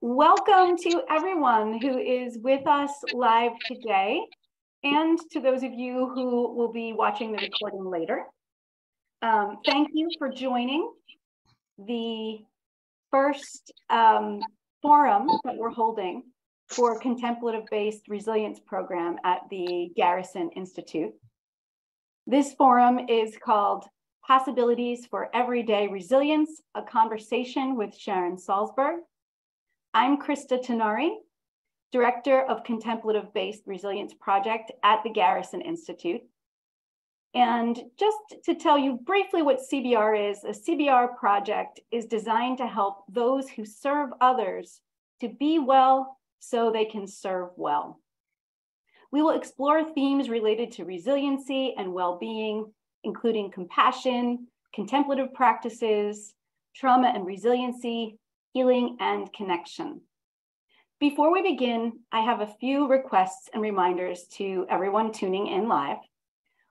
Welcome to everyone who is with us live today and to those of you who will be watching the recording later. Um, thank you for joining the first um, forum that we're holding for contemplative-based resilience program at the Garrison Institute. This forum is called Possibilities for Everyday Resilience, a conversation with Sharon Salzberg. I'm Christa Tinari, Director of Contemplative Based Resilience Project at the Garrison Institute. And just to tell you briefly what CBR is, a CBR project is designed to help those who serve others to be well so they can serve well. We will explore themes related to resiliency and well-being, including compassion, contemplative practices, trauma and resiliency, healing, and connection. Before we begin, I have a few requests and reminders to everyone tuning in live.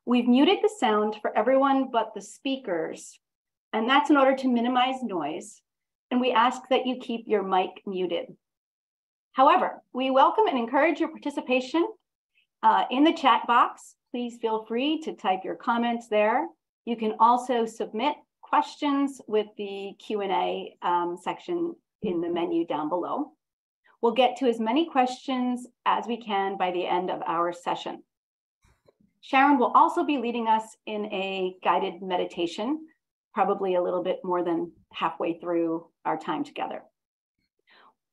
We've muted the sound for everyone but the speakers, and that's in order to minimize noise. And we ask that you keep your mic muted. However, we welcome and encourage your participation uh, in the chat box. Please feel free to type your comments there. You can also submit questions with the Q&A um, section in the menu down below. We'll get to as many questions as we can by the end of our session. Sharon will also be leading us in a guided meditation, probably a little bit more than halfway through our time together.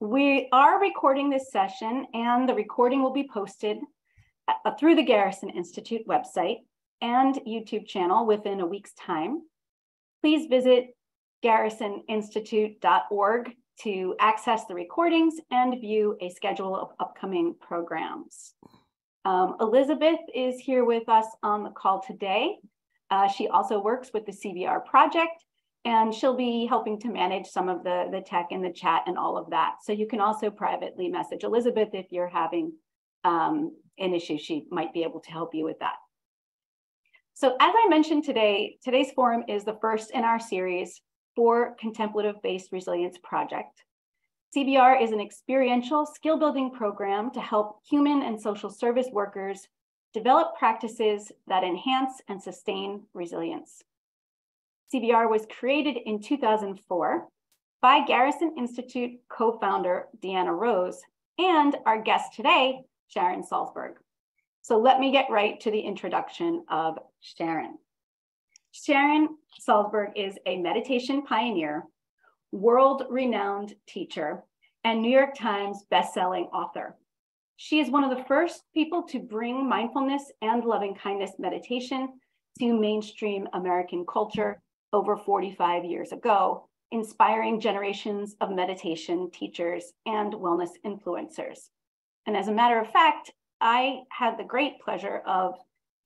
We are recording this session and the recording will be posted uh, through the Garrison Institute website and YouTube channel within a week's time. Please visit garrisoninstitute.org to access the recordings and view a schedule of upcoming programs. Um, Elizabeth is here with us on the call today. Uh, she also works with the CBR project and she'll be helping to manage some of the, the tech in the chat and all of that. So you can also privately message Elizabeth if you're having um, an issue, she might be able to help you with that. So as I mentioned today, today's forum is the first in our series for contemplative-based resilience project. CBR is an experiential skill building program to help human and social service workers develop practices that enhance and sustain resilience. CBR was created in 2004 by Garrison Institute co-founder Diana Rose and our guest today, Sharon Salzberg. So let me get right to the introduction of Sharon. Sharon Salzberg is a meditation pioneer, world-renowned teacher, and New York Times bestselling author. She is one of the first people to bring mindfulness and loving kindness meditation to mainstream American culture over 45 years ago, inspiring generations of meditation teachers and wellness influencers. And as a matter of fact, I had the great pleasure of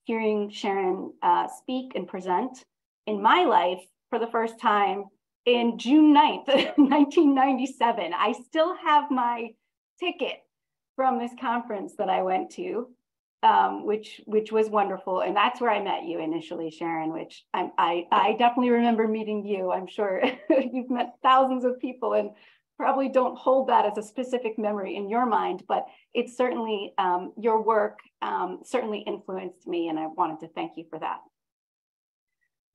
hearing Sharon uh, speak and present in my life for the first time in June 9th, 1997. I still have my ticket from this conference that I went to, um, which which was wonderful. And that's where I met you initially, Sharon, which I, I, I definitely remember meeting you. I'm sure you've met thousands of people and probably don't hold that as a specific memory in your mind, but it's certainly um, your work um, certainly influenced me, and I wanted to thank you for that.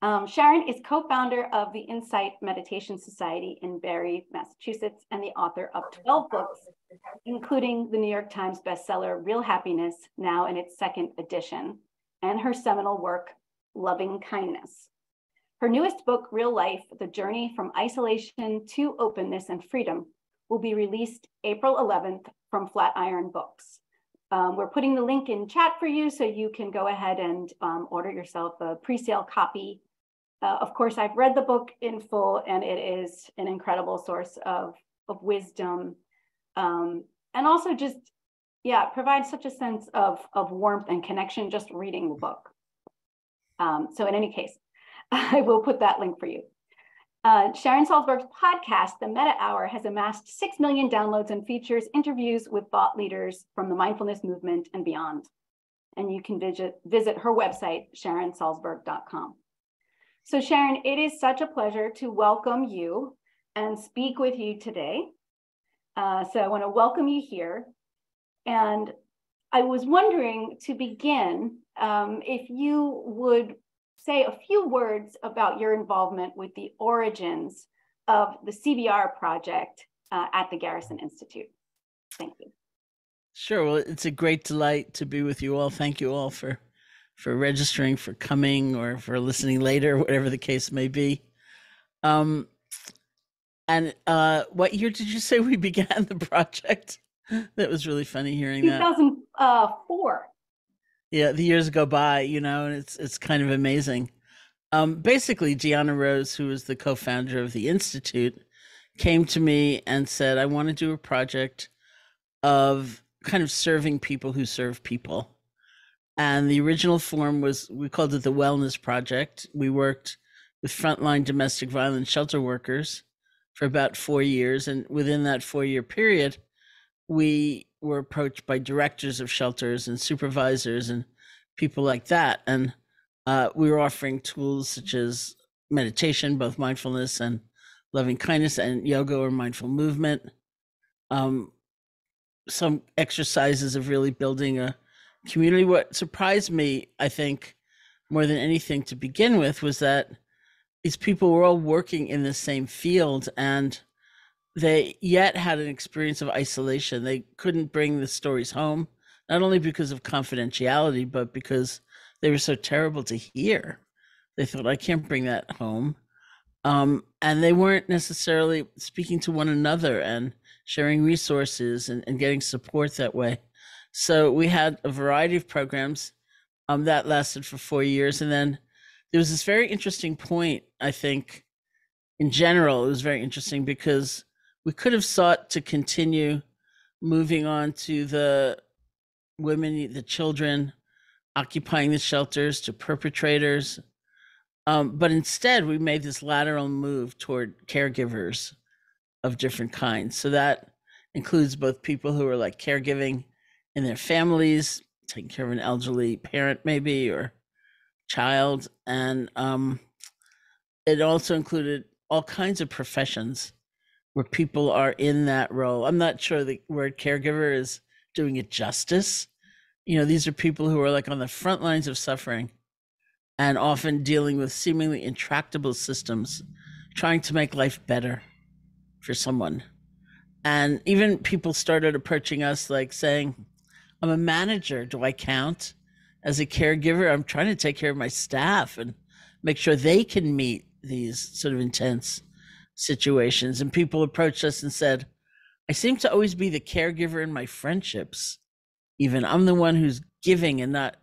Um, Sharon is co-founder of the Insight Meditation Society in Barre, Massachusetts, and the author of 12 books, including the New York Times bestseller, Real Happiness, now in its second edition, and her seminal work, Loving Kindness. Her newest book, Real Life, The Journey from Isolation to Openness and Freedom, will be released April 11th from Flatiron Books. Um, we're putting the link in chat for you so you can go ahead and um, order yourself a pre-sale copy. Uh, of course, I've read the book in full and it is an incredible source of, of wisdom um, and also just, yeah, provides such a sense of, of warmth and connection just reading the book. Um, so in any case, I will put that link for you. Uh, Sharon Salzberg's podcast, The Metta Hour, has amassed 6 million downloads and features interviews with thought leaders from the mindfulness movement and beyond. And you can visit, visit her website, sharonsalzberg.com. So Sharon, it is such a pleasure to welcome you and speak with you today. Uh, so I want to welcome you here. And I was wondering to begin um, if you would say a few words about your involvement with the origins of the CBR project uh, at the Garrison Institute. Thank you. Sure. Well, it's a great delight to be with you all. Thank you all for for registering, for coming, or for listening later, whatever the case may be. Um, and uh, what year did you say we began the project? that was really funny hearing 2004. that. 2004. Yeah, the years go by, you know, and it's it's kind of amazing. Um, basically, Diana Rose, who is the co-founder of the institute, came to me and said, "I want to do a project of kind of serving people who serve people." And the original form was we called it the Wellness Project. We worked with frontline domestic violence shelter workers for about four years. And within that four year period, we were approached by directors of shelters and supervisors and people like that. And uh, we were offering tools such as meditation, both mindfulness and loving kindness, and yoga or mindful movement. Um, some exercises of really building a community. What surprised me, I think, more than anything to begin with, was that these people were all working in the same field and they yet had an experience of isolation. They couldn't bring the stories home, not only because of confidentiality, but because they were so terrible to hear. They thought, I can't bring that home. Um, and they weren't necessarily speaking to one another and sharing resources and, and getting support that way. So we had a variety of programs um, that lasted for four years. And then there was this very interesting point, I think, in general, it was very interesting because we could have sought to continue moving on to the women, the children occupying the shelters, to perpetrators. Um, but instead, we made this lateral move toward caregivers of different kinds. So that includes both people who are like caregiving in their families, taking care of an elderly parent, maybe, or child. And um, it also included all kinds of professions where people are in that role. I'm not sure the word caregiver is doing it justice. You know, these are people who are like on the front lines of suffering and often dealing with seemingly intractable systems, trying to make life better for someone. And even people started approaching us like saying, I'm a manager. Do I count as a caregiver? I'm trying to take care of my staff and make sure they can meet these sort of intense situations. And people approached us and said, I seem to always be the caregiver in my friendships. Even I'm the one who's giving and not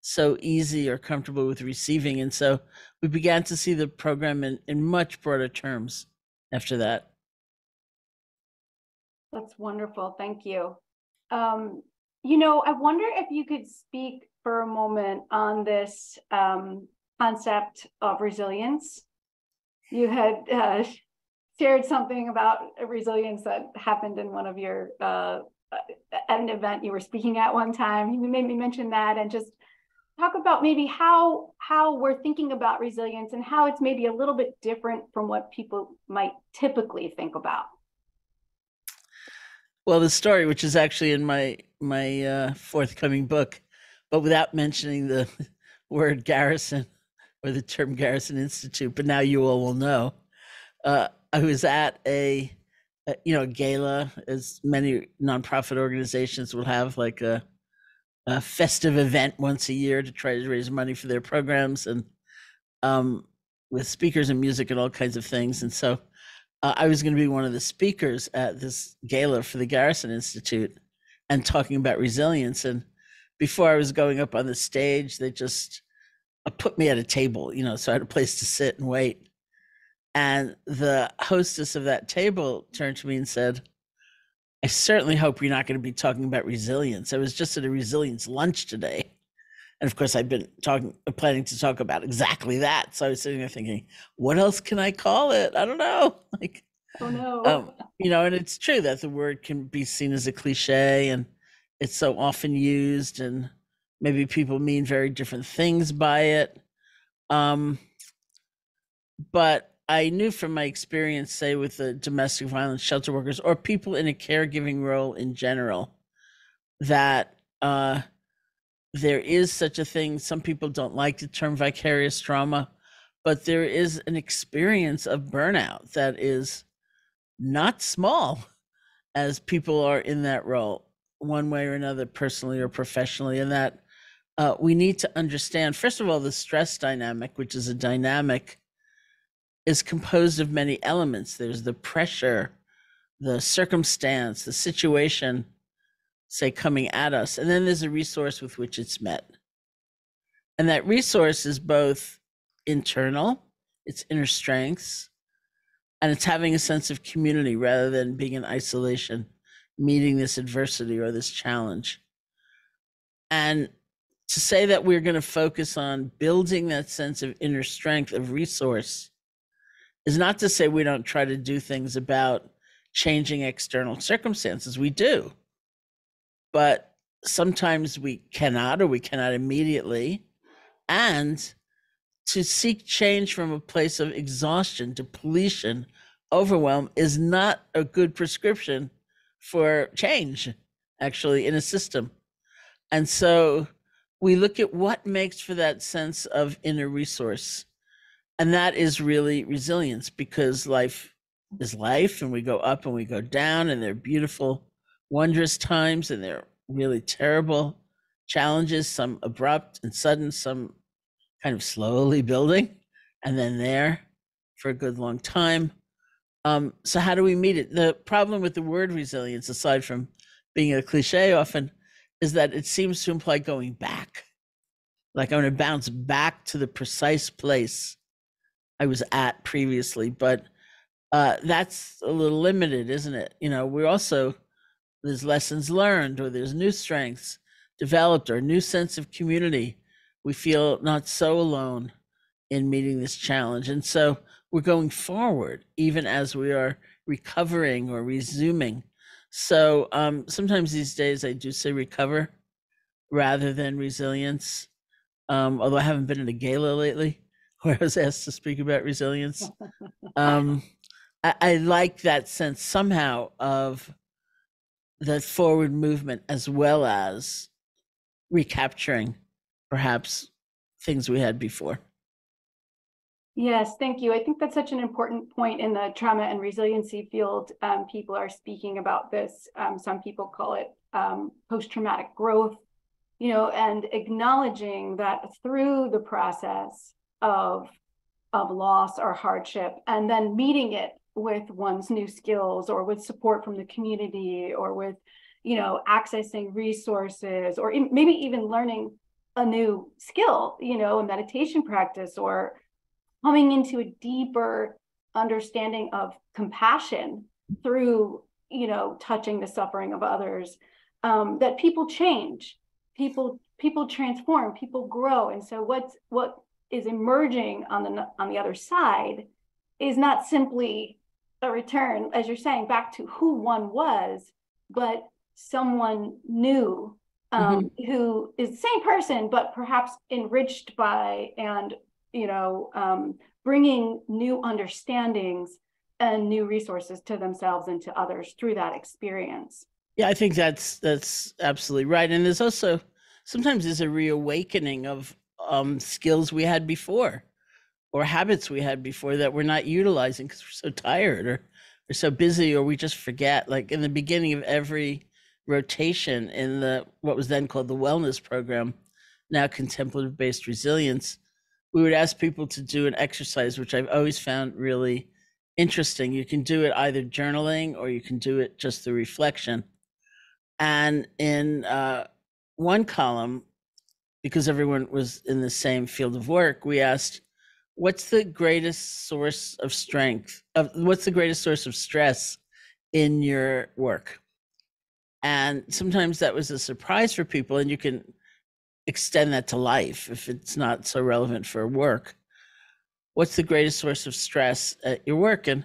so easy or comfortable with receiving. And so we began to see the program in, in much broader terms after that. That's wonderful. Thank you. Um, you know, I wonder if you could speak for a moment on this um, concept of resilience. You had uh, shared something about resilience that happened in one of your uh, at an event you were speaking at one time. You made me mention that, and just talk about maybe how how we're thinking about resilience and how it's maybe a little bit different from what people might typically think about. Well, the story, which is actually in my my uh, forthcoming book, but without mentioning the word Garrison or the term Garrison Institute, but now you all will know. Uh, I was at a, a, you know gala, as many nonprofit organizations will have, like a, a festive event once a year to try to raise money for their programs, and um, with speakers and music and all kinds of things. And so uh, I was going to be one of the speakers at this gala for the Garrison Institute and talking about resilience. And before I was going up on the stage, they just uh, put me at a table, you know, so I had a place to sit and wait. And the hostess of that table turned to me and said, I certainly hope you're not going to be talking about resilience. I was just at a resilience lunch today. And of course, I've been talking, planning to talk about exactly that. So I was sitting there thinking, what else can I call it? I don't know. Like, oh no. Um, you know, and it's true that the word can be seen as a cliche and it's so often used, and maybe people mean very different things by it. Um, but I knew from my experience, say with the domestic violence shelter workers or people in a caregiving role in general, that uh, there is such a thing. Some people don't like the term vicarious trauma, but there is an experience of burnout that is not small as people are in that role, one way or another, personally or professionally, and that uh, we need to understand, first of all, the stress dynamic, which is a dynamic, is composed of many elements. There's the pressure, the circumstance, the situation, say, coming at us, and then there's a resource with which it's met. And that resource is both internal, it's inner strengths, and it's having a sense of community rather than being in isolation, meeting this adversity or this challenge. And to say that we're going to focus on building that sense of inner strength of resource is not to say we don't try to do things about changing external circumstances. We do. But sometimes we cannot or we cannot immediately. And to seek change from a place of exhaustion, depletion, overwhelm is not a good prescription for change, actually, in a system. And so we look at what makes for that sense of inner resource. And that is really resilience because life is life and we go up and we go down and they're beautiful, wondrous times and they're really terrible challenges, some abrupt and sudden, some kind of slowly building and then there for a good long time. Um, so how do we meet it? The problem with the word resilience, aside from being a cliche often, is that it seems to imply going back. Like I'm going to bounce back to the precise place I was at previously, but uh, that's a little limited, isn't it? You know, we're also there's lessons learned, or there's new strengths developed, or new sense of community we feel not so alone in meeting this challenge. And so we're going forward, even as we are recovering or resuming. So um, sometimes these days I do say recover rather than resilience. Um, although I haven't been in a gala lately where I was asked to speak about resilience. Um, I, I like that sense somehow of that forward movement as well as recapturing perhaps things we had before. Yes, thank you. I think that's such an important point in the trauma and resiliency field. Um, people are speaking about this. Um, some people call it um, post-traumatic growth, you know, and acknowledging that through the process of of loss or hardship, and then meeting it with one's new skills or with support from the community or with, you know, accessing resources or maybe even learning a new skill, you know, a meditation practice or coming into a deeper understanding of compassion through, you know, touching the suffering of others, um, that people change, people people transform, people grow, and so what's what is emerging on the on the other side is not simply a return, as you're saying, back to who one was, but someone new um, mm-hmm. who is the same person, but perhaps enriched by and you know um, bringing new understandings and new resources to themselves and to others through that experience. Yeah, I think that's that's absolutely right. And there's also sometimes there's a reawakening of um, skills we had before or habits we had before that we're not utilizing because we're so tired or we're so busy or we just forget. Like in the beginning of every rotation in the what was then called the wellness program, now contemplative based resilience, we would ask people to do an exercise which I've always found really interesting. You can do it either journaling or you can do it just the reflection. And in uh, one column, because everyone was in the same field of work, we asked, what's the greatest source of strength of what's the greatest source of stress in your work and sometimes that was a surprise for people, and you can extend that to life if it's not so relevant for work. What's the greatest source of stress at your work? And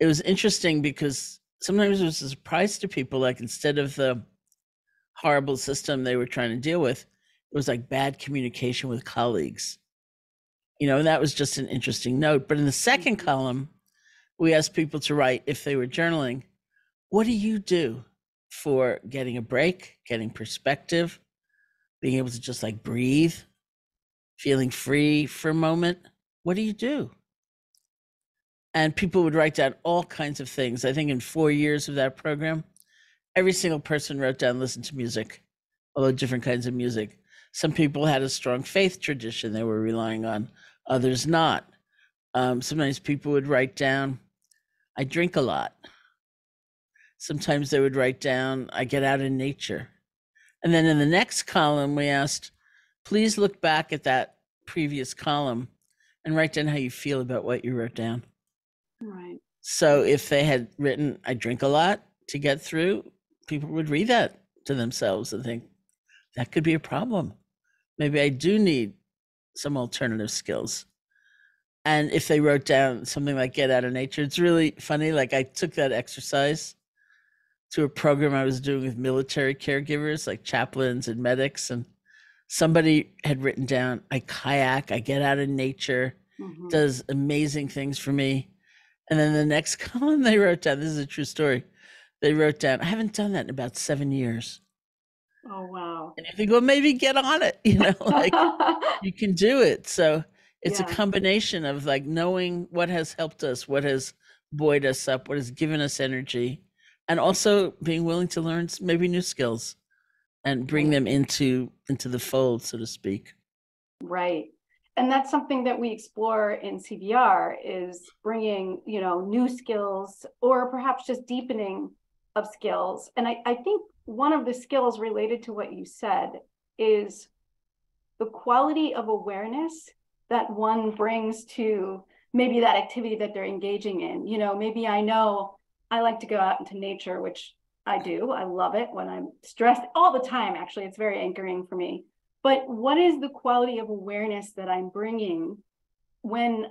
it was interesting because sometimes it was a surprise to people, like instead of the horrible system they were trying to deal with, it was like bad communication with colleagues. You know, and that was just an interesting note. But in the second Mhm. column, we asked people to write if they were journaling, what do you do for getting a break, getting perspective, being able to just like breathe, feeling free for a moment? What do you do? And people would write down all kinds of things. I think in four years of that program, every single person wrote down listen to music, although different kinds of music. Some people had a strong faith tradition they were relying on, others not. Um, sometimes people would write down, I drink a lot. Sometimes they would write down, I get out in nature. And then in the next column, we asked, please look back at that previous column and write down how you feel about what you wrote down. Right. So if they had written, I drink a lot to get through, people would read that to themselves and think, that could be a problem. Maybe I do need some alternative skills. And if they wrote down something like get out of nature, it's really funny. Like I took that exercise to a program I was doing with military caregivers, like chaplains and medics. And somebody had written down, I kayak, I get out of nature, Mhm. does amazing things for me. And then the next column they wrote down, this is a true story. They wrote down, I haven't done that in about seven years. Oh wow. And you think, well, maybe get on it, you know, like you can do it. So it's a combination of like knowing what has helped us, what has buoyed us up, what has given us energy, and also being willing to learn maybe new skills and bring them into into the fold, so to speak. Right. And that's something that we explore in CBR is bringing, you know, new skills or perhaps just deepening of skills. And I, I think one of the skills related to what you said is the quality of awareness that one brings to maybe that activity that they're engaging in. You know, maybe I know I like to go out into nature, which I do. I love it when I'm stressed all the time. Actually, it's very anchoring for me but what is the quality of awareness that i'm bringing when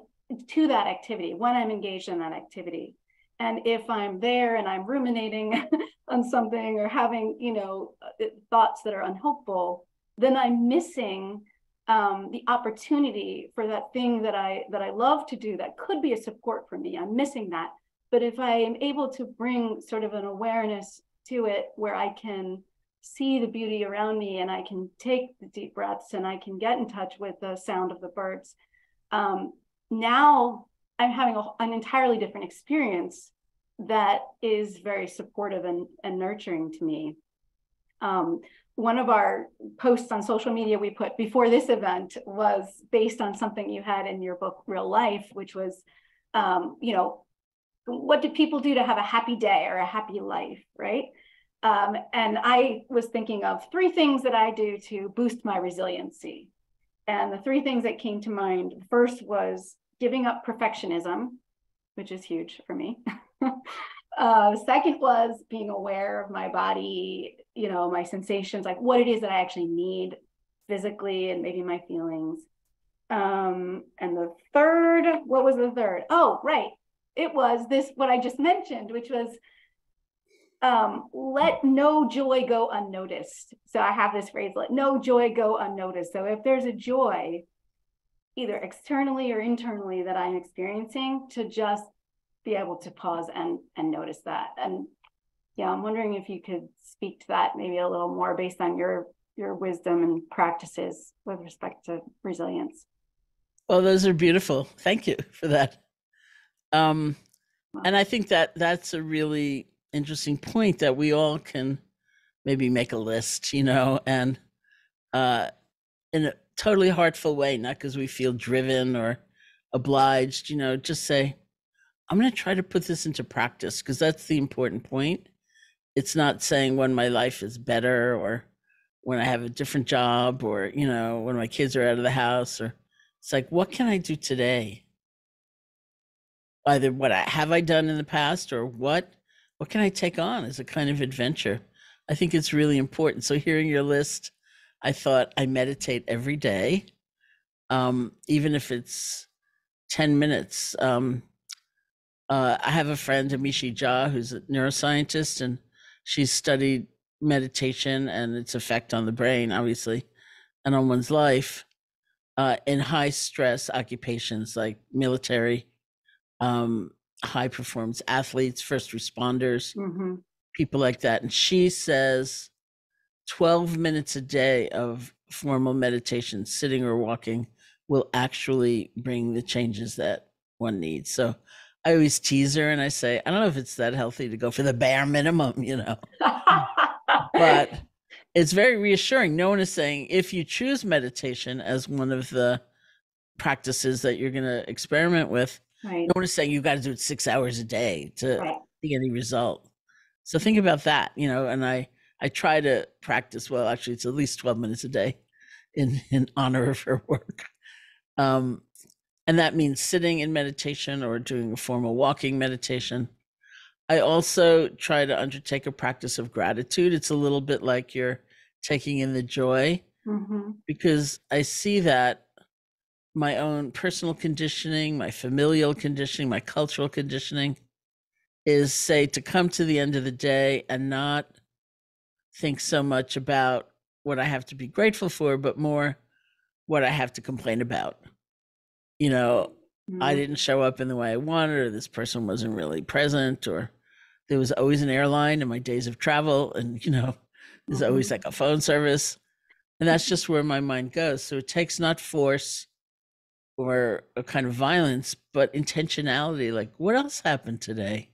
to that activity when i'm engaged in that activity and if i'm there and i'm ruminating on something or having you know uh, thoughts that are unhelpful then i'm missing um, the opportunity for that thing that i that i love to do that could be a support for me i'm missing that but if i am able to bring sort of an awareness to it where i can see the beauty around me and I can take the deep breaths and I can get in touch with the sound of the birds. Um, now I'm having a, an entirely different experience that is very supportive and, and nurturing to me. Um, one of our posts on social media we put before this event was based on something you had in your book, Real Life, which was, um, you know, what do people do to have a happy day or a happy life, right? Um, and I was thinking of three things that I do to boost my resiliency. And the three things that came to mind first was giving up perfectionism, which is huge for me. uh, second was being aware of my body, you know, my sensations, like what it is that I actually need physically and maybe my feelings. Um, and the third, what was the third? Oh, right. It was this, what I just mentioned, which was um, let no joy go unnoticed. So I have this phrase, let no joy go unnoticed. So if there's a joy, either externally or internally that I'm experiencing, to just be able to pause and and notice that. And yeah, I'm wondering if you could speak to that maybe a little more based on your your wisdom and practices with respect to resilience. Well, those are beautiful. Thank you for that. Um, and I think that that's a really interesting point that we all can maybe make a list, you know, and uh, in a totally heartful way, not because we feel driven or obliged, you know, just say, I'm going to try to put this into practice because that's the important point. It's not saying when my life is better or when I have a different job or, you know, when my kids are out of the house or it's like, what can I do today? Either what I have I done in the past or what what can I take on as a kind of adventure? I think it's really important. So hearing your list, I thought I meditate every day, um, even if it's 10 minutes. Um, uh, I have a friend, Amishi Jha, who's a neuroscientist, and she's studied meditation and its effect on the brain, obviously, and on one's life. uh, in high stress occupations like military, um, high performance athletes, first responders, hmm people like that. And she says 12 minutes a day of formal meditation, sitting or walking, will actually bring the changes that one needs. So I always tease her and I say, I don't know if it's that healthy to go for the bare minimum, you know, but it's very reassuring. No one is saying if you choose meditation as one of the practices that you're going to experiment with, right, no one is saying you've got to do it six hours a day to right. see any result. So think about that, you know, and I I try to practice well, actually it's at least 12 minutes a day in in honor of her work. Um and that means sitting in meditation or doing a formal walking meditation. I also try to undertake a practice of gratitude. It's a little bit like you're taking in the joy hmm because I see that my own personal conditioning, my familial conditioning, my cultural conditioning is say to come to the end of the day and not think so much about what I have to be grateful for, but more what I have to complain about. You know, I Mhm. didn't show up in the way I wanted, or this person wasn't really present, or there was always an airline in my days of travel, and you know, there's always Mhm. like a phone service. And that's just where my mind goes. So it takes not force or a kind of violence, but intentionality. Like, what else happened today?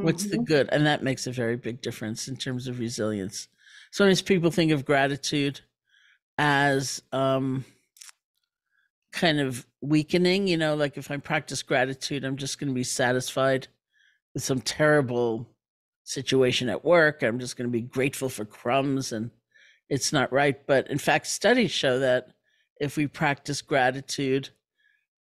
What's the Mhm. good? And that makes a very big difference in terms of resilience. Sometimes people think of gratitude as um, kind of weakening, you know, like if I practice gratitude, I'm just going to be satisfied with some terrible situation at work. I'm just going to be grateful for crumbs and it's not right. But in fact, studies show that if we practice gratitude,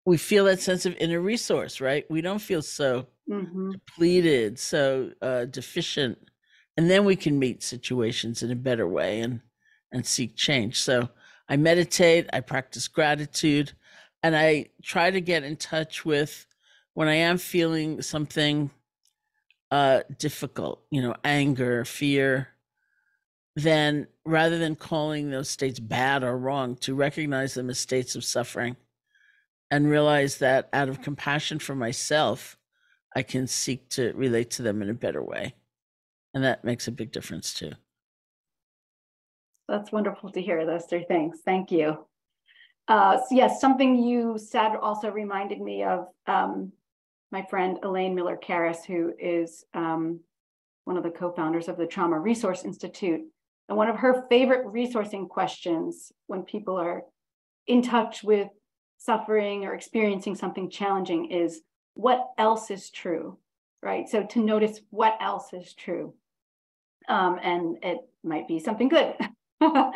we feel that sense of inner resource, right? We don't feel so Mhm. depleted, so uh, deficient, and then we can meet situations in a better way and and seek change. So I meditate, I practice gratitude, and I try to get in touch with when I am feeling something uh, difficult, you know, anger, fear. Then rather than calling those states bad or wrong, to recognize them as states of suffering and realize that out of compassion for myself, I can seek to relate to them in a better way. And that makes a big difference too. That's wonderful to hear those three things. Thank you. Uh, so yes, something you said also reminded me of um, my friend Elaine Miller Karas, who is um, one of the co-founders of the Trauma Resource Institute. And one of her favorite resourcing questions when people are in touch with suffering or experiencing something challenging is what else is true, right? So to notice what else is true. Um, and it might be something good.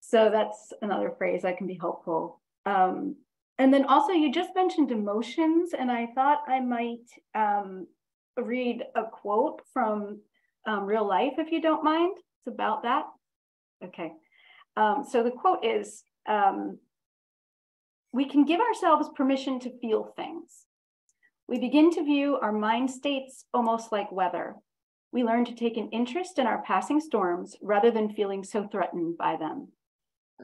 so that's another phrase that can be helpful. Um, and then also, you just mentioned emotions, and I thought I might um, read a quote from um, real life, if you don't mind. It's about that. Okay. Um, so the quote is um, We can give ourselves permission to feel things. We begin to view our mind states almost like weather. We learn to take an interest in our passing storms rather than feeling so threatened by them.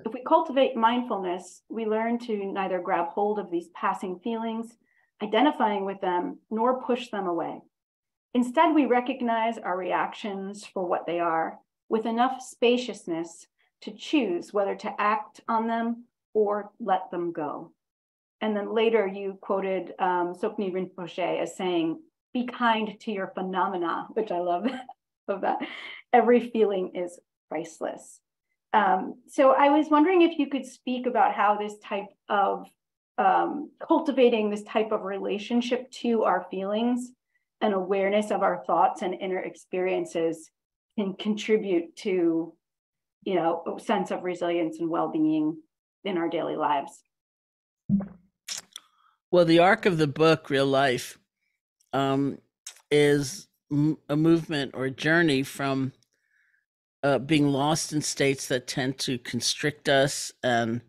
If we cultivate mindfulness, we learn to neither grab hold of these passing feelings, identifying with them, nor push them away. Instead, we recognize our reactions for what they are with enough spaciousness to choose whether to act on them or let them go. And then later you quoted um, Tsoknyi Rinpoche as saying, be kind to your phenomena, which I love of that. Every feeling is priceless. Um, so I was wondering if you could speak about how this type of um, cultivating this type of relationship to our feelings and awareness of our thoughts and inner experiences can contribute to, you know, a sense of resilience and well-being in our daily lives. Well, the arc of the book, Real Life, um, is m- a movement or a journey from uh, being lost in states that tend to constrict us and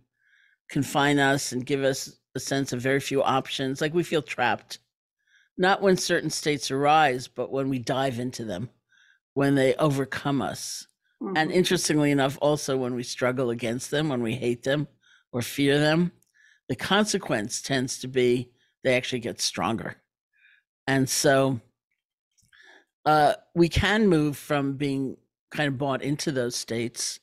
confine us and give us a sense of very few options. Like we feel trapped, not when certain states arise, but when we dive into them, when they overcome us. And Mhm. interestingly enough, also when we struggle against them, when we hate them, or fear them, the consequence tends to be they actually get stronger. And so uh, we can move from being kind of bought into those states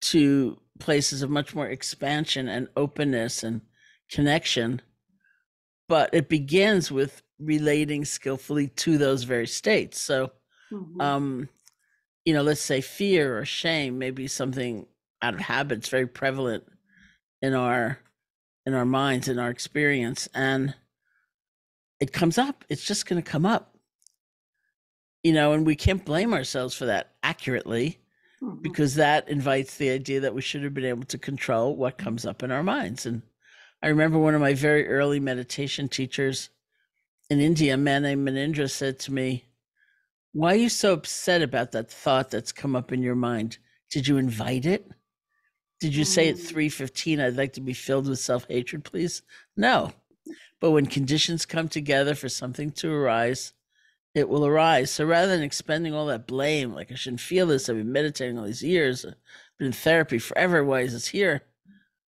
to places of much more expansion and openness and connection. But it begins with relating skillfully to those very states. So, mm-hmm. um, you know, let's say fear or shame maybe something out of habit. It's very prevalent in our in our minds, in our experience, and it comes up. It's just going to come up, you know, and we can't blame ourselves for that accurately mm-hmm. because that invites the idea that we should have been able to control what comes up in our minds. And I remember one of my very early meditation teachers in India, a man named Munindra, said to me, Why are you so upset about that thought that's come up in your mind? Did you invite it? Did you say at mm. 315, I'd like to be filled with self hatred, please? No. But when conditions come together for something to arise, it will arise. So rather than expending all that blame, like I shouldn't feel this, I've been meditating all these years, I've been in therapy forever, why is this here?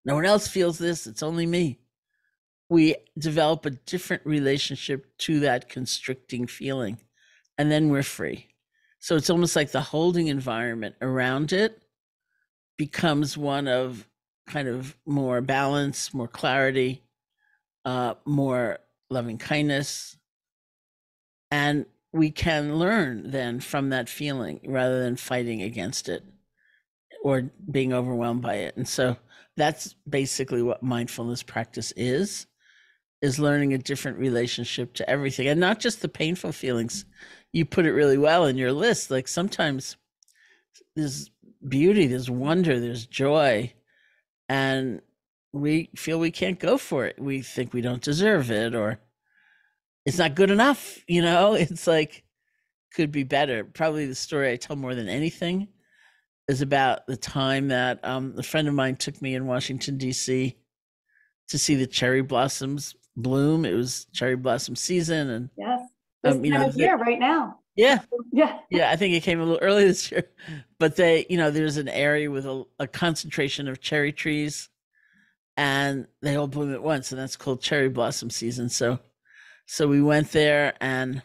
No one else feels this, it's only me we develop a different relationship to that constricting feeling and then we're free so it's almost like the holding environment around it becomes one of kind of more balance more clarity uh, more loving kindness and we can learn then from that feeling rather than fighting against it or being overwhelmed by it and so that's basically what mindfulness practice is is learning a different relationship to everything and not just the painful feelings. You put it really well in your list. Like sometimes there's beauty, there's wonder, there's joy, and we feel we can't go for it. We think we don't deserve it or it's not good enough. You know, it's like could be better. Probably the story I tell more than anything is about the time that um, a friend of mine took me in Washington, D.C. to see the cherry blossoms bloom. It was cherry blossom season, and yes, this um, you know, here right now. Yeah, yeah, yeah. I think it came a little early this year, but they, you know, there's an area with a, a concentration of cherry trees, and they all bloom at once, and that's called cherry blossom season. So, so we went there, and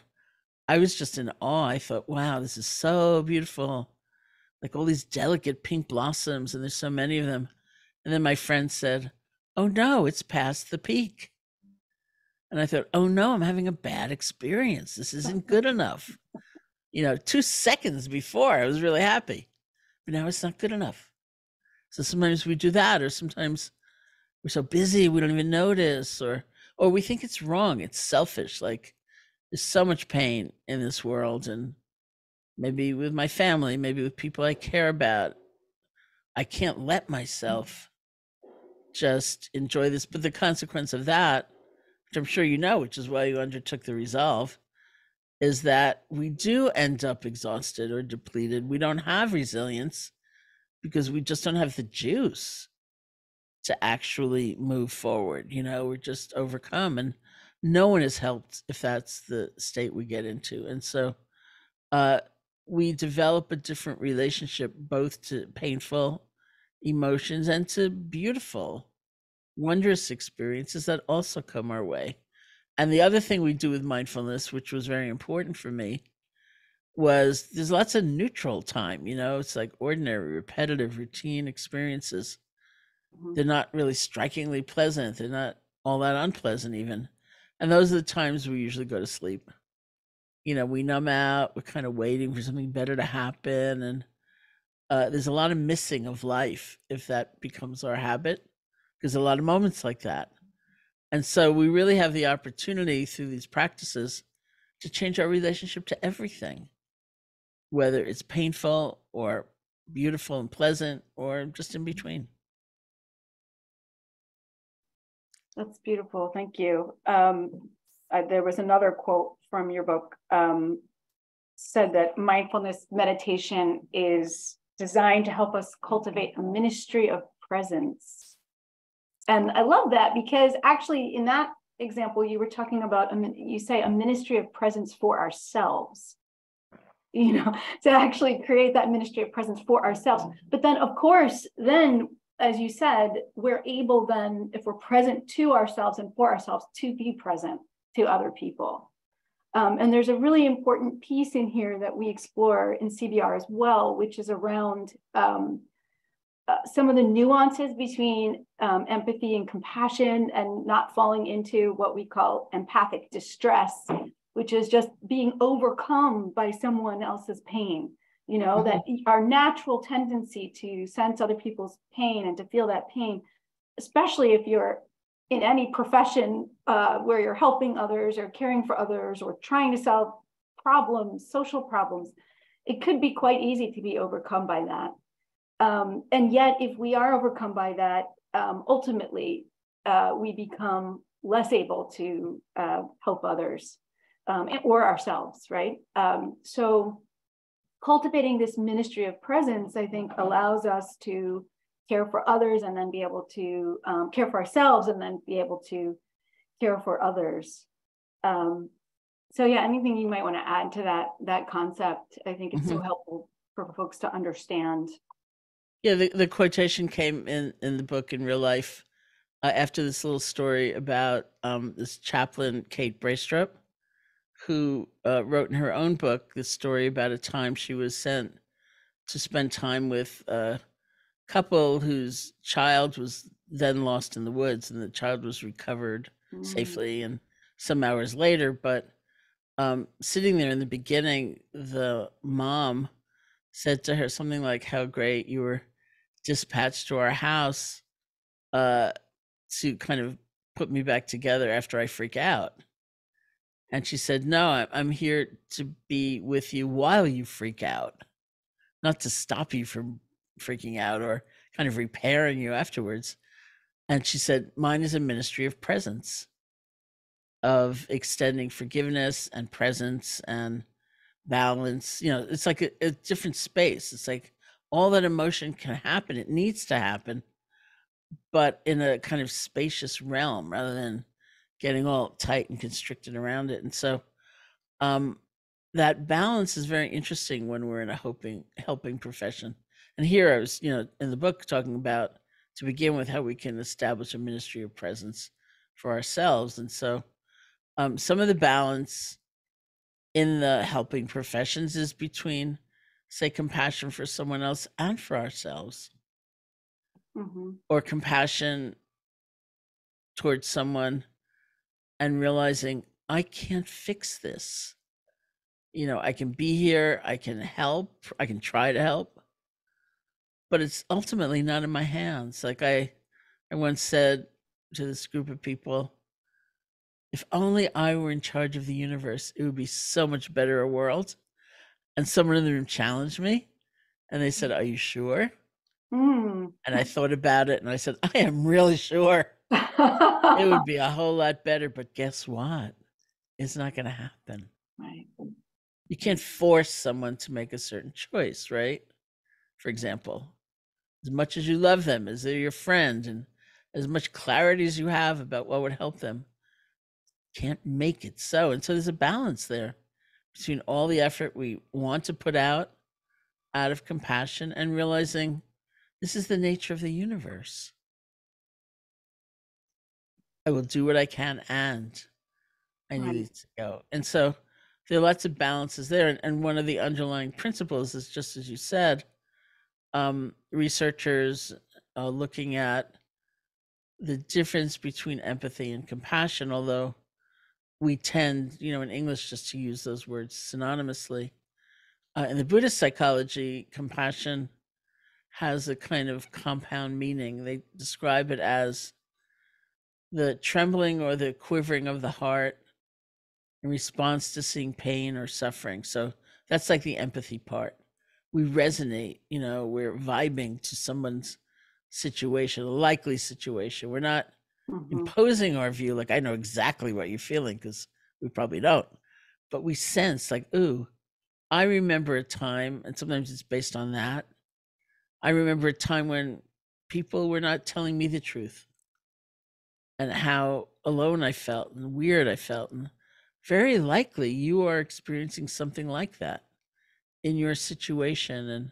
I was just in awe. I thought, wow, this is so beautiful, like all these delicate pink blossoms, and there's so many of them. And then my friend said, "Oh no, it's past the peak." And I thought, oh no, I'm having a bad experience. This isn't good enough. You know, two seconds before I was really happy, but now it's not good enough. So sometimes we do that, or sometimes we're so busy we don't even notice, or or we think it's wrong. It's selfish. Like there's so much pain in this world, and maybe with my family, maybe with people I care about. I can't let myself just enjoy this. But the consequence of that which I'm sure you know, which is why you undertook the resolve, is that we do end up exhausted or depleted. We don't have resilience because we just don't have the juice to actually move forward. You know, we're just overcome, and no one is helped if that's the state we get into. And so, uh, we develop a different relationship both to painful emotions and to beautiful wondrous experiences that also come our way. And the other thing we do with mindfulness, which was very important for me, was there's lots of neutral time. You know, it's like ordinary, repetitive, routine experiences. Mm-hmm. They're not really strikingly pleasant. They're not all that unpleasant, even. And those are the times we usually go to sleep. You know, we numb out, we're kind of waiting for something better to happen. And uh, there's a lot of missing of life if that becomes our habit because a lot of moments like that. And so we really have the opportunity through these practices to change our relationship to everything, whether it's painful or beautiful and pleasant or just in between. That's beautiful. Thank you. Um, uh, there was another quote from your book um, said that mindfulness meditation is designed to help us cultivate a ministry of presence and I love that because actually, in that example, you were talking about, you say a ministry of presence for ourselves, you know, to actually create that ministry of presence for ourselves. But then, of course, then as you said, we're able then, if we're present to ourselves and for ourselves, to be present to other people. Um, and there's a really important piece in here that we explore in CBR as well, which is around um, uh, some of the nuances between um, empathy and compassion and not falling into what we call empathic distress, which is just being overcome by someone else's pain. You know, mm-hmm. that our natural tendency to sense other people's pain and to feel that pain, especially if you're in any profession uh, where you're helping others or caring for others or trying to solve problems, social problems, it could be quite easy to be overcome by that. Um, and yet, if we are overcome by that, um, ultimately, uh, we become less able to uh, help others um, or ourselves, right? Um, so, cultivating this ministry of presence, I think, allows us to care for others and then be able to um, care for ourselves and then be able to care for others. Um, so, yeah, anything you might want to add to that that concept, I think it's mm-hmm. so helpful for folks to understand yeah, the, the quotation came in in the book in real life uh, after this little story about um, this chaplain Kate Braestrup, who uh, wrote in her own book the story about a time she was sent to spend time with a couple whose child was then lost in the woods, and the child was recovered mm. safely and some hours later. But um, sitting there in the beginning, the mom said to her something like, "How great you were." dispatched to our house uh, to kind of put me back together after I freak out. And she said, No, I'm here to be with you while you freak out, not to stop you from freaking out or kind of repairing you afterwards. And she said, Mine is a ministry of presence, of extending forgiveness and presence and balance. You know, it's like a, a different space. It's like all that emotion can happen. It needs to happen, but in a kind of spacious realm rather than getting all tight and constricted around it. And so um, that balance is very interesting when we're in a helping helping profession. And here I was, you know, in the book talking about to begin with how we can establish a ministry of presence for ourselves. And so um, some of the balance in the helping professions is between say compassion for someone else and for ourselves mm-hmm. or compassion towards someone and realizing i can't fix this you know i can be here i can help i can try to help but it's ultimately not in my hands like i i once said to this group of people if only i were in charge of the universe it would be so much better a world and someone in the room challenged me and they said, Are you sure? Mm. And I thought about it and I said, I am really sure. it would be a whole lot better. But guess what? It's not going to happen. Right. You can't force someone to make a certain choice, right? For example, as much as you love them, as they're your friend, and as much clarity as you have about what would help them, can't make it so. And so there's a balance there between all the effort we want to put out out of compassion and realizing this is the nature of the universe. I will do what I can and I need right. to go. And so there are lots of balances there. And, and one of the underlying principles is just as you said, um, researchers uh, looking at the difference between empathy and compassion, although we tend, you know, in English just to use those words synonymously. Uh, in the Buddhist psychology, compassion has a kind of compound meaning. They describe it as the trembling or the quivering of the heart in response to seeing pain or suffering. So that's like the empathy part. We resonate, you know, we're vibing to someone's situation, a likely situation. We're not mm-hmm. imposing our view like i know exactly what you're feeling because we probably don't but we sense like ooh i remember a time and sometimes it's based on that i remember a time when people were not telling me the truth and how alone i felt and weird i felt and very likely you are experiencing something like that in your situation and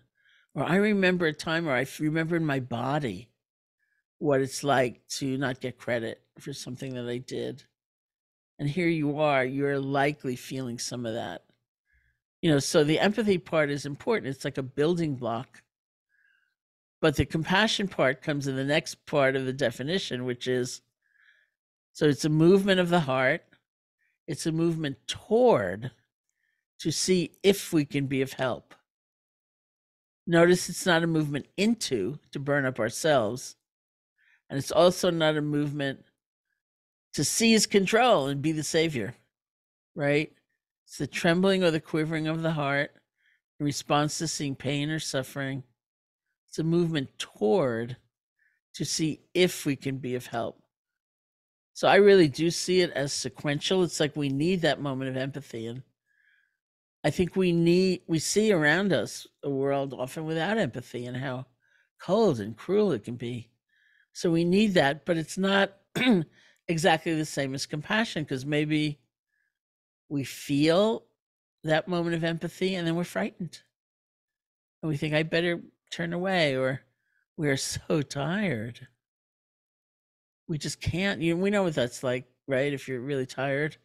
or i remember a time where i remember in my body what it's like to not get credit for something that I did. And here you are, you're likely feeling some of that. You know, so the empathy part is important. It's like a building block. But the compassion part comes in the next part of the definition, which is so it's a movement of the heart, it's a movement toward to see if we can be of help. Notice it's not a movement into to burn up ourselves. And it's also not a movement to seize control and be the savior, right? It's the trembling or the quivering of the heart in response to seeing pain or suffering. It's a movement toward to see if we can be of help. So I really do see it as sequential. It's like we need that moment of empathy. And I think we need, we see around us a world often without empathy and how cold and cruel it can be. So we need that, but it's not exactly the same as compassion because maybe we feel that moment of empathy and then we're frightened. And we think, I better turn away, or we're so tired. We just can't. You know, we know what that's like, right? If you're really tired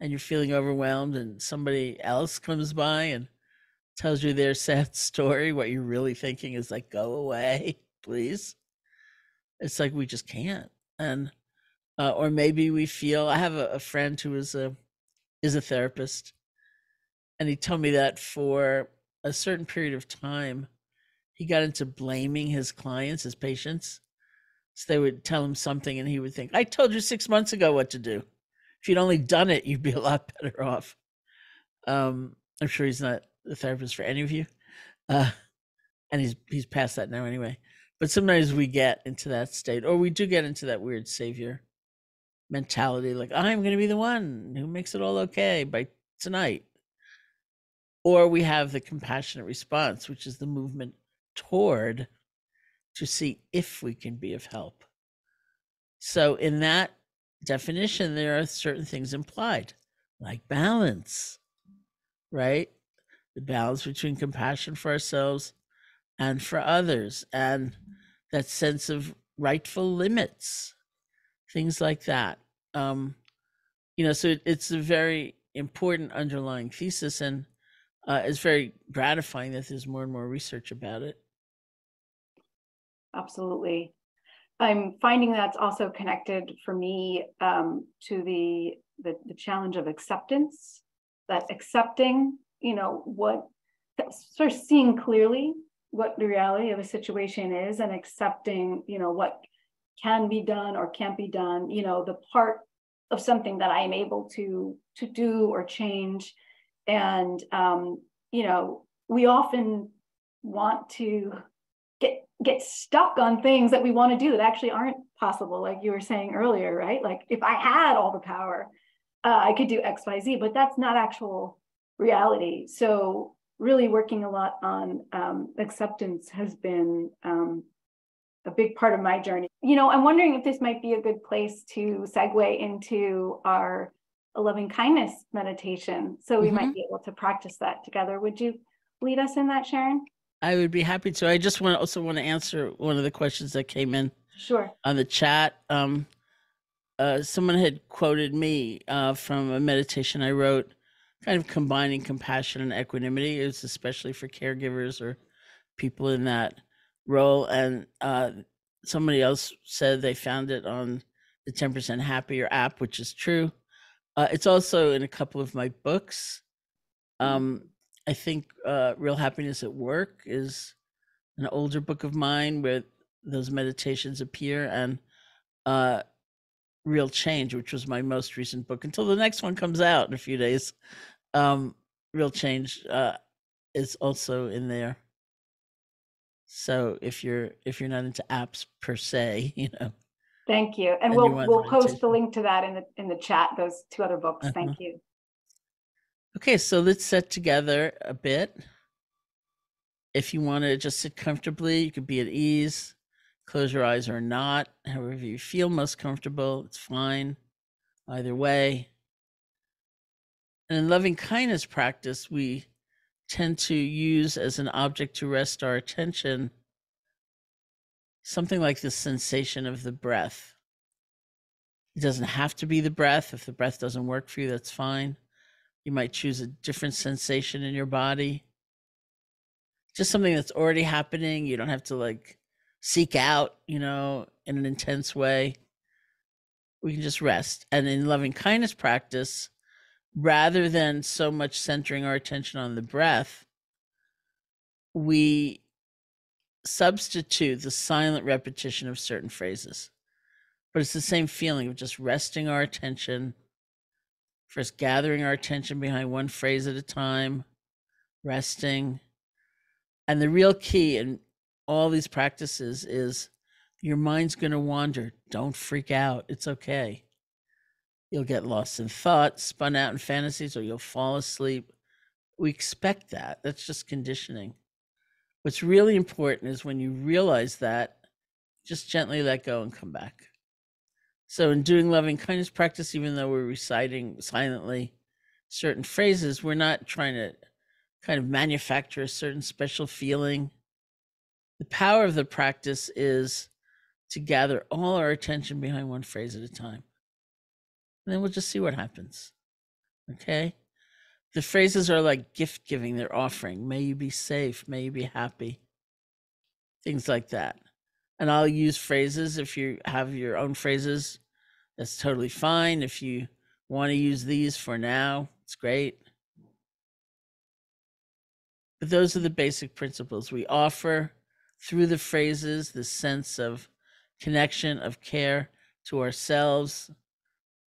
and you're feeling overwhelmed and somebody else comes by and tells you their sad story, what you're really thinking is like, go away, please. It's like we just can't. And uh, or maybe we feel I have a, a friend who is a is a therapist, and he told me that for a certain period of time, he got into blaming his clients, his patients. So they would tell him something, and he would think, "I told you six months ago what to do. If you'd only done it, you'd be a lot better off." Um, I'm sure he's not the therapist for any of you, uh, and he's he's past that now anyway. But sometimes we get into that state, or we do get into that weird savior mentality like i'm going to be the one who makes it all okay by tonight or we have the compassionate response which is the movement toward to see if we can be of help so in that definition there are certain things implied like balance right the balance between compassion for ourselves and for others and that sense of rightful limits things like that. Um, you know, so it, it's a very important underlying thesis, and uh, it's very gratifying that there's more and more research about it. Absolutely. I'm finding that's also connected for me um, to the, the the challenge of acceptance. That accepting, you know, what sort of seeing clearly what the reality of a situation is, and accepting, you know, what can be done or can't be done you know the part of something that i am able to to do or change and um, you know we often want to get stuck on things that we want to do that actually aren't possible like you were saying earlier right like if i had all the power uh, i could do xyz but that's not actual reality so really working a lot on um, acceptance has been um, a big part of my journey. You know, I'm wondering if this might be a good place to segue into our loving kindness meditation. So we mm-hmm. might be able to practice that together. Would you lead us in that, Sharon? I would be happy to. I just want to also want to answer one of the questions that came in. Sure. On the chat, um, uh, someone had quoted me uh, from a meditation I wrote, kind of combining compassion and equanimity. It's especially for caregivers or people in that role and uh, somebody else said they found it on the 10% happier app which is true uh, it's also in a couple of my books mm. um, i think uh, real happiness at work is an older book of mine where those meditations appear and uh, real change which was my most recent book until the next one comes out in a few days um, real change uh, is also in there so if you're if you're not into apps per se, you know. Thank you. And we'll we'll post the link to that in the in the chat, those two other books. Uh-huh. Thank you. Okay, so let's sit together a bit. If you want to just sit comfortably, you could be at ease, close your eyes or not, however you feel most comfortable, it's fine. Either way. And in loving kindness practice, we tend to use as an object to rest our attention something like the sensation of the breath. It doesn't have to be the breath. If the breath doesn't work for you, that's fine. You might choose a different sensation in your body. Just something that's already happening. You don't have to like seek out, you know, in an intense way. We can just rest. And in loving kindness practice, rather than so much centering our attention on the breath, we substitute the silent repetition of certain phrases. But it's the same feeling of just resting our attention, first gathering our attention behind one phrase at a time, resting. And the real key in all these practices is your mind's going to wander. Don't freak out. It's okay. You'll get lost in thought, spun out in fantasies, or you'll fall asleep. We expect that. That's just conditioning. What's really important is when you realize that, just gently let go and come back. So, in doing loving kindness practice, even though we're reciting silently certain phrases, we're not trying to kind of manufacture a certain special feeling. The power of the practice is to gather all our attention behind one phrase at a time. And then we'll just see what happens. Okay? The phrases are like gift giving, they're offering. May you be safe. May you be happy. Things like that. And I'll use phrases. If you have your own phrases, that's totally fine. If you want to use these for now, it's great. But those are the basic principles. We offer through the phrases the sense of connection, of care to ourselves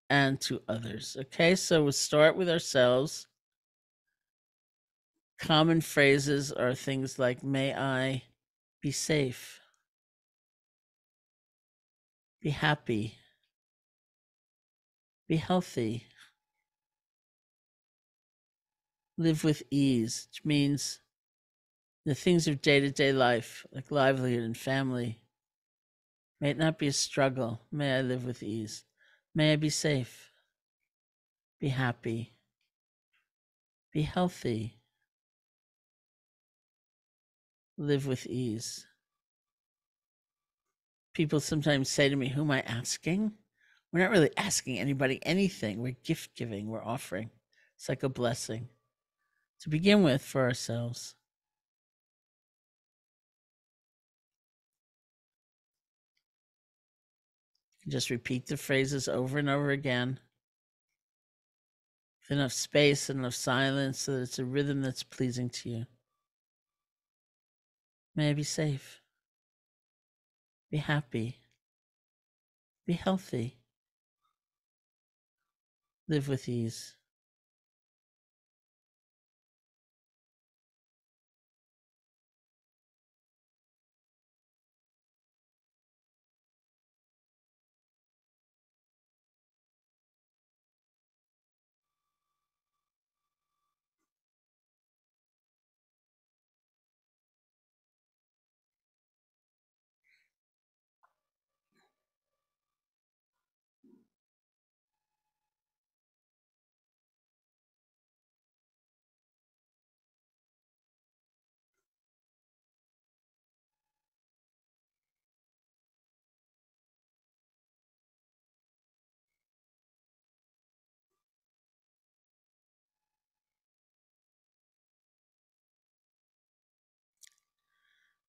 and to others. Okay, so we'll start with ourselves Common phrases are things like, May I be safe, be happy, be healthy, live with ease, which means the things of day to day life, like livelihood and family, may it not be a struggle. May I live with ease. May I be safe, be happy, be healthy live with ease. People sometimes say to me, Who am I asking? We're not really asking anybody anything. We're gift giving, we're offering. It's like a blessing to begin with for ourselves. Just repeat the phrases over and over again. With enough space, enough silence so that it's a rhythm that's pleasing to you. May I be safe. Be happy. Be healthy. Live with ease.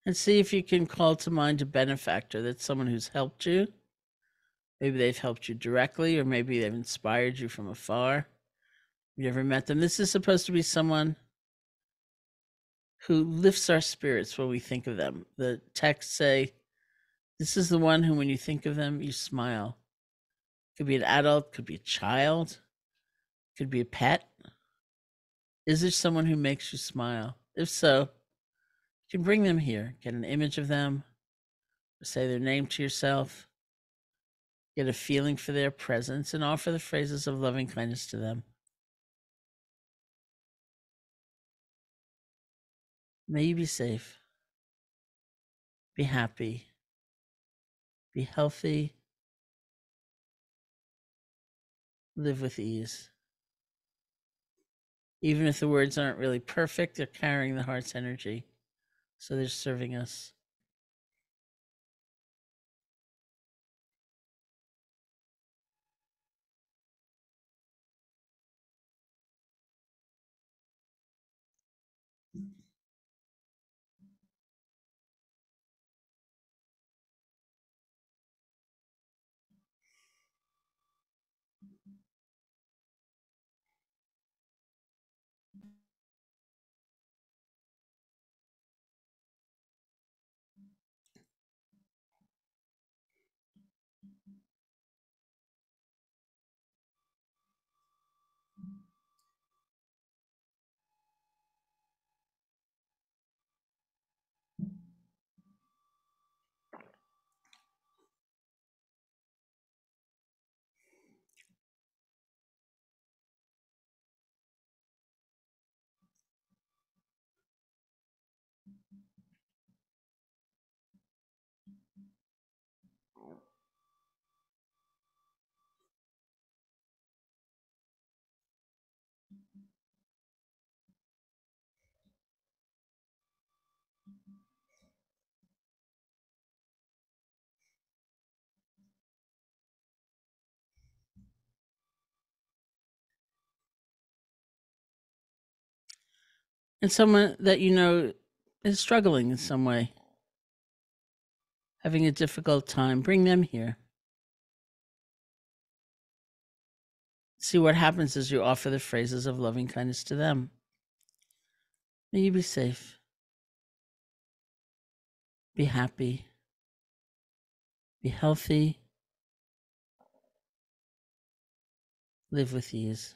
And see if you can call to mind a benefactor that's someone who's helped you. Maybe they've helped you directly, or maybe they've inspired you from afar. You ever met them? This is supposed to be someone who lifts our spirits when we think of them. The texts say, This is the one who, when you think of them, you smile. Could be an adult, could be a child, could be a pet. Is there someone who makes you smile? If so, can bring them here, get an image of them, say their name to yourself, get a feeling for their presence, and offer the phrases of loving kindness to them. May you be safe, be happy, be healthy, live with ease. Even if the words aren't really perfect, they're carrying the heart's energy. So they're serving us. And someone that you know is struggling in some way, having a difficult time, bring them here. See what happens as you offer the phrases of loving kindness to them. May you be safe, be happy, be healthy, live with ease.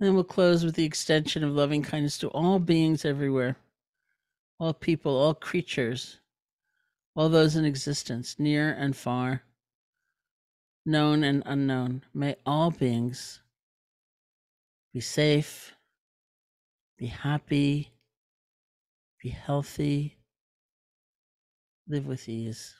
And we'll close with the extension of loving kindness to all beings everywhere, all people, all creatures, all those in existence, near and far, known and unknown. May all beings be safe, be happy, be healthy, live with ease.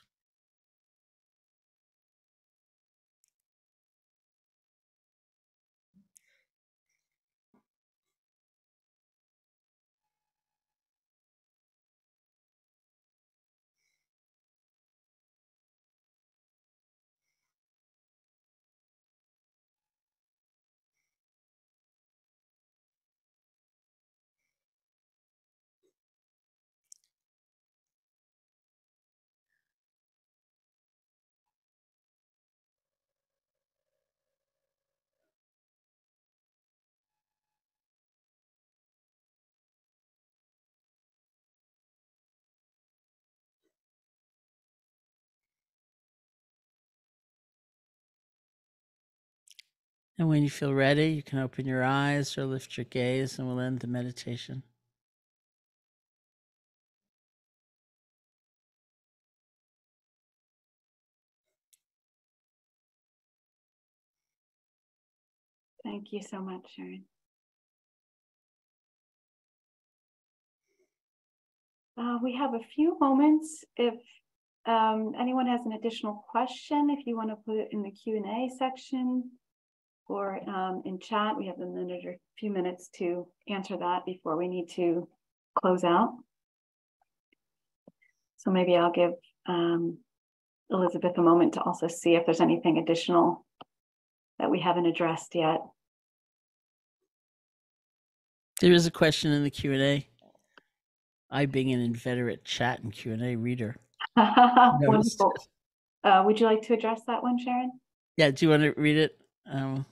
And when you feel ready, you can open your eyes or lift your gaze, and we'll end the meditation. Thank you so much, Sharon. Uh, we have a few moments. If um, anyone has an additional question, if you want to put it in the Q&A section or um, in chat, we have a minute or a few minutes to answer that before we need to close out. So maybe I'll give um, Elizabeth a moment to also see if there's anything additional that we haven't addressed yet. There is a question in the Q&A. I being an inveterate chat and Q&A reader. Wonderful. Uh, would you like to address that one, Sharon? Yeah, do you want to read it? Um,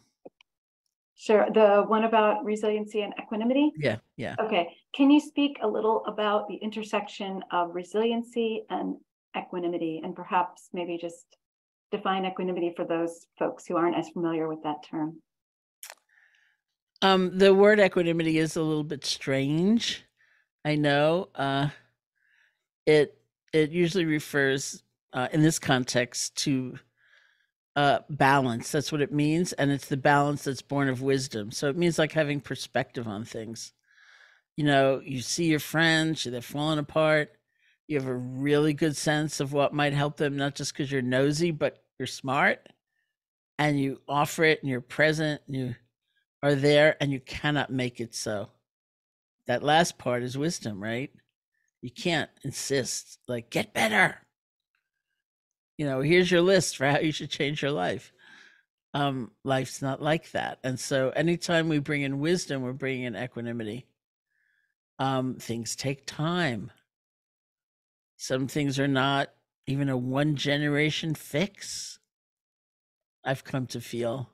Sure. The one about resiliency and equanimity? yeah, yeah. Okay. Can you speak a little about the intersection of resiliency and equanimity and perhaps maybe just define equanimity for those folks who aren't as familiar with that term? Um, the word equanimity is a little bit strange. I know. Uh, it it usually refers uh, in this context to uh, balance. That's what it means, and it's the balance that's born of wisdom. So it means like having perspective on things. You know, you see your friends, they're falling apart. You have a really good sense of what might help them, not just because you're nosy, but you're smart, and you offer it, and you're present, and you are there and you cannot make it so. That last part is wisdom, right? You can't insist, like, get better. You know, here's your list for how you should change your life. Um, life's not like that. And so anytime we bring in wisdom, we're bringing in equanimity. Um, things take time. Some things are not even a one generation fix. I've come to feel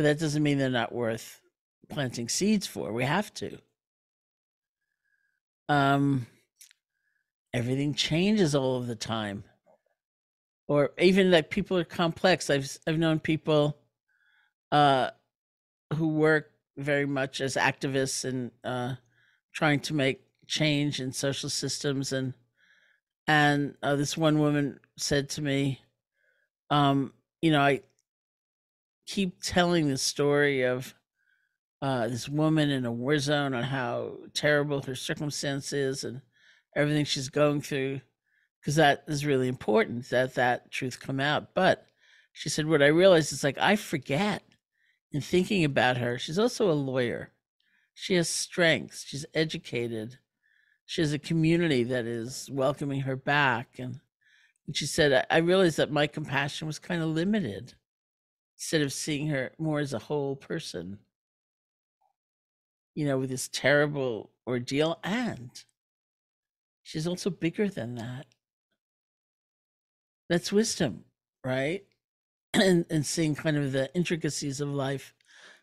but that doesn't mean they're not worth planting seeds for. We have to. Um, everything changes all of the time. Or even that people are complex. I've I've known people uh, who work very much as activists and uh, trying to make change in social systems and and uh, this one woman said to me um, you know i keep telling the story of uh, this woman in a war zone and how terrible her circumstances and everything she's going through, because that is really important that that truth come out. But she said, what I realized is like I forget in thinking about her. She's also a lawyer. She has strengths. She's educated. She has a community that is welcoming her back. And, and she said, I, I realized that my compassion was kind of limited instead of seeing her more as a whole person, you know, with this terrible ordeal. And she's also bigger than that. That's wisdom, right? And, and seeing kind of the intricacies of life.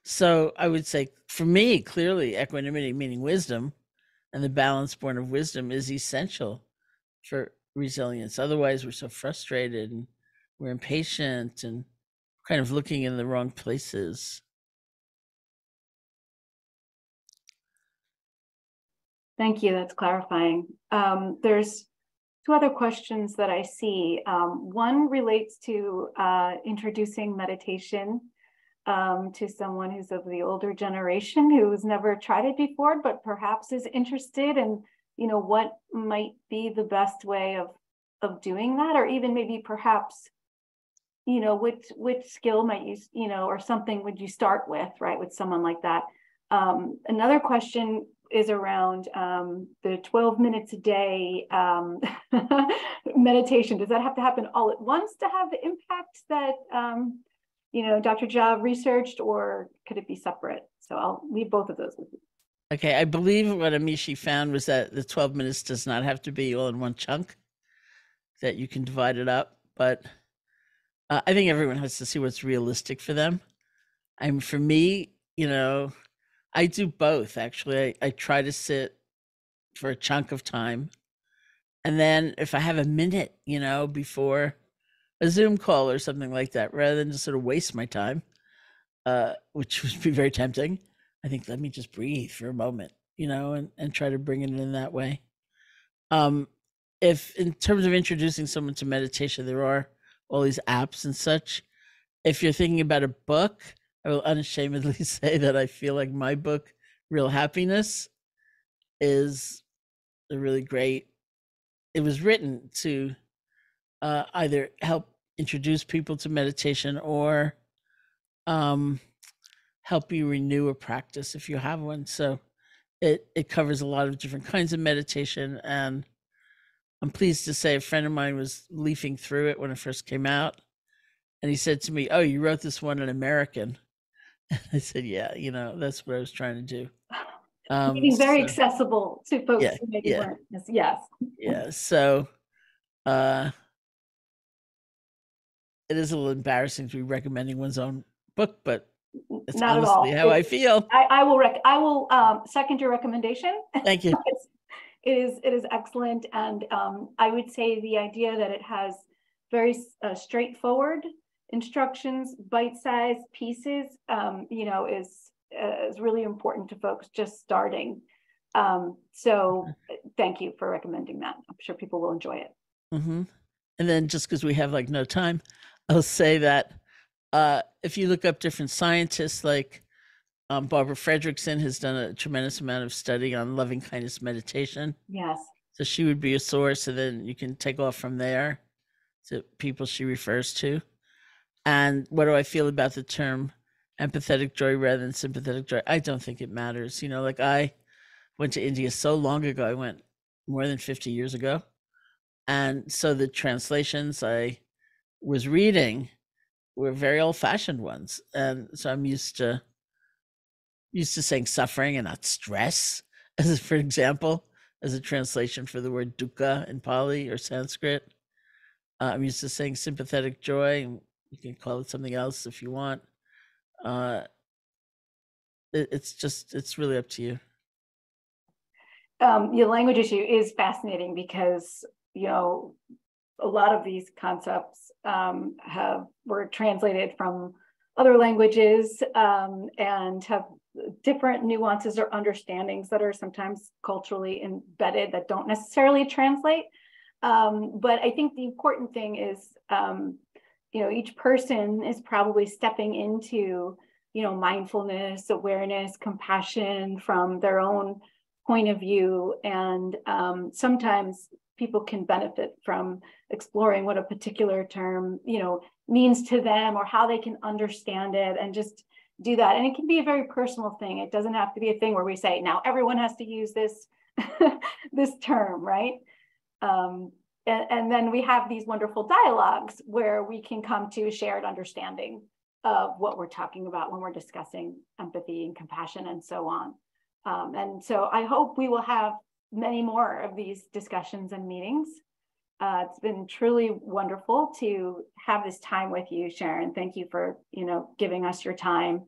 So I would say, for me, clearly, equanimity, meaning wisdom, and the balance born of wisdom is essential for resilience. Otherwise, we're so frustrated and we're impatient and kind of looking in the wrong places. Thank you. That's clarifying. Um, there's two other questions that I see. Um, one relates to uh, introducing meditation um, to someone who's of the older generation who's never tried it before, but perhaps is interested in, you know, what might be the best way of of doing that, or even maybe perhaps you know which which skill might you you know or something would you start with right with someone like that um, another question is around um, the 12 minutes a day um, meditation. Does that have to happen all at once to have the impact that um, you know dr jha researched or could it be separate? So i'll leave both of those with you. Okay i believe what amishi found was that the 12 minutes does not have to be all in one chunk that you can divide it up but uh, I think everyone has to see what's realistic for them. Mean, for me, you know, I do both actually. I, I try to sit for a chunk of time. And then if I have a minute, you know, before a Zoom call or something like that, rather than just sort of waste my time, uh, which would be very tempting. I think let me just breathe for a moment, you know, and, and try to bring it in that way. Um, if in terms of introducing someone to meditation, there are all these apps and such. If you're thinking about a book, I will unashamedly say that I feel like my book, Real Happiness, is a really great. It was written to uh, either help introduce people to meditation or um, help you renew a practice if you have one. So it it covers a lot of different kinds of meditation, and I'm pleased to say a friend of mine was leafing through it when it first came out, and he said to me, "Oh, you wrote this one in American." I said, "Yeah, you know that's what I was trying to do." Um, Making very so, accessible to folks yeah, who maybe yeah. weren't. Yes. Yeah. So, uh, it is a little embarrassing to be recommending one's own book, but it's Not honestly how I feel. I, I will rec- I will um, second your recommendation. Thank you. it is it is excellent, and um, I would say the idea that it has very uh, straightforward instructions, bite-sized pieces, um, you know, is uh, is really important to folks just starting. Um, so, thank you for recommending that. I'm sure people will enjoy it. Mm-hmm. And then, just because we have like no time, I'll say that uh, if you look up different scientists, like um, Barbara Fredrickson has done a tremendous amount of study on loving kindness meditation. Yes. So she would be a source, and then you can take off from there to people she refers to. And what do I feel about the term empathetic joy rather than sympathetic joy? I don't think it matters. You know, like I went to India so long ago, I went more than 50 years ago. And so the translations I was reading were very old fashioned ones. And so I'm used to used to saying suffering and not stress, as for example, as a translation for the word dukkha in Pali or Sanskrit. Uh, I'm used to saying sympathetic joy. You can call it something else if you want. Uh, it, it's just, it's really up to you. Um, your language issue is fascinating because, you know, a lot of these concepts um, have were translated from other languages um, and have different nuances or understandings that are sometimes culturally embedded that don't necessarily translate. Um, but I think the important thing is, um, you know, each person is probably stepping into, you know, mindfulness, awareness, compassion from their own point of view. And um, sometimes people can benefit from exploring what a particular term you know means to them or how they can understand it and just do that. And it can be a very personal thing. It doesn't have to be a thing where we say now everyone has to use this this term right? Um, and, then we have these wonderful dialogues where we can come to a shared understanding of what we're talking about when we're discussing empathy and compassion and so on um, and so i hope we will have many more of these discussions and meetings. Uh, it's been truly wonderful to have this time with you, Sharon. Thank you for you know giving us your time.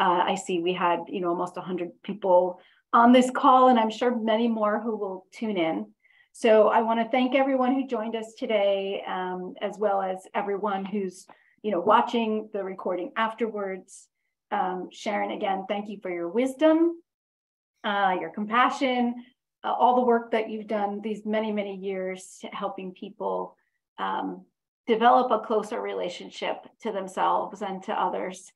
Uh, I see we had you know almost 100 people on this call, and I'm sure many more who will tune in. So I want to thank everyone who joined us today, um, as well as everyone who's you know watching the recording afterwards. Um, Sharon, again, thank you for your wisdom, uh, your compassion, uh, all the work that you've done these many, many years helping people um, develop a closer relationship to themselves and to others,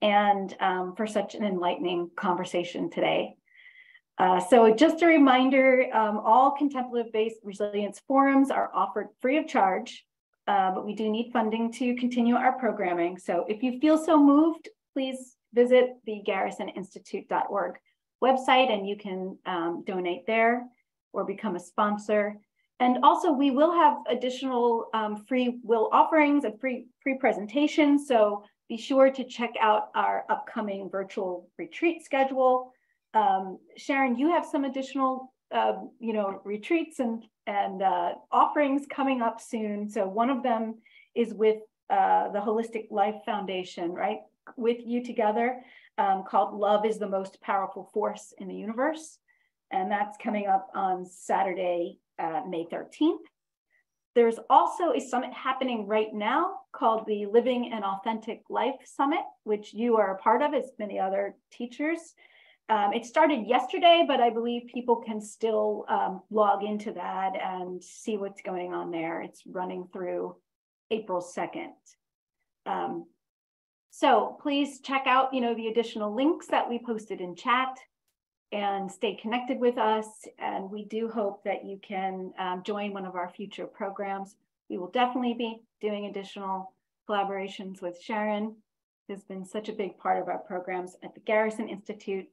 and um, for such an enlightening conversation today. Uh, so just a reminder, um, all contemplative-based resilience forums are offered free of charge, uh, but we do need funding to continue our programming. So if you feel so moved, please visit the garrisoninstitute.org website and you can um, donate there or become a sponsor. And also we will have additional um, free will offerings and free, free presentations. So be sure to check out our upcoming virtual retreat schedule. Um, Sharon, you have some additional uh, you know, retreats and, and uh, offerings coming up soon. So one of them is with uh, the Holistic Life Foundation, right? With you together um, called Love is the Most Powerful Force in the Universe. And that's coming up on Saturday, uh, May 13th. There's also a summit happening right now called the Living an Authentic Life Summit, which you are a part of, as many other teachers. Um, it started yesterday, but I believe people can still um, log into that and see what's going on there. It's running through April 2nd. Um, so please check out, you know, the additional links that we posted in chat and stay connected with us. And we do hope that you can um, join one of our future programs. We will definitely be doing additional collaborations with Sharon, who's been such a big part of our programs at the Garrison Institute.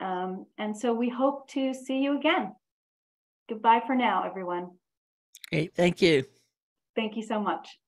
Um, and so we hope to see you again. Goodbye for now, everyone. Great. Thank you. Thank you so much.